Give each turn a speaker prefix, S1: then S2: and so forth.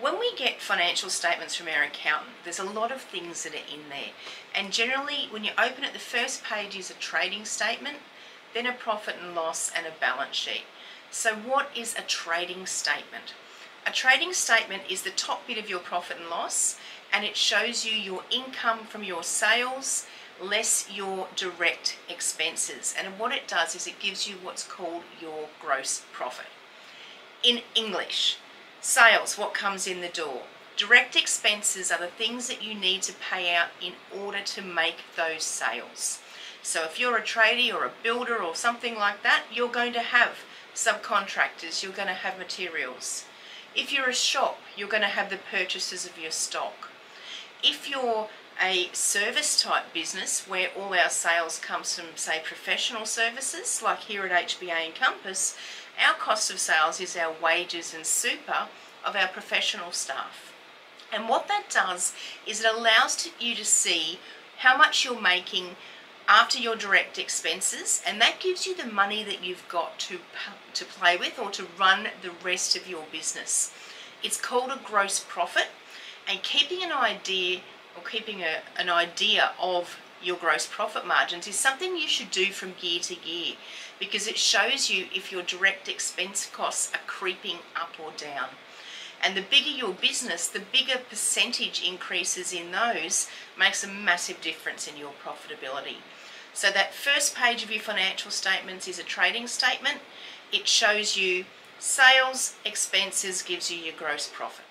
S1: When we get financial statements from our accountant, there's a lot of things that are in there. And generally, when you open it, the first page is a trading statement, then a profit and loss, and a balance sheet. So, what is a trading statement? A trading statement is the top bit of your profit and loss, and it shows you your income from your sales less your direct expenses. And what it does is it gives you what's called your gross profit. In English, sales, what comes in the door. Direct expenses are the things that you need to pay out in order to make those sales. So if you're a tradie or a builder or something like that, you're going to have subcontractors, you're going to have materials. If you're a shop, you're going to have the purchases of your stock. If you're a service type business where all our sales comes from say professional services like here at HBA Encompass, our cost of sales is our wages and super of our professional staff. And what that does is it allows you to see how much you're making after your direct expenses and that gives you the money that you've got to, to play with or to run the rest of your business. It's called a gross profit and keeping an idea or keeping a, an idea of your gross profit margins is something you should do from year to year because it shows you if your direct expense costs are creeping up or down. And the bigger your business, the bigger percentage increases in those makes a massive difference in your profitability. So that first page of your financial statements is a trading statement. It shows you sales, expenses, gives you your gross profit.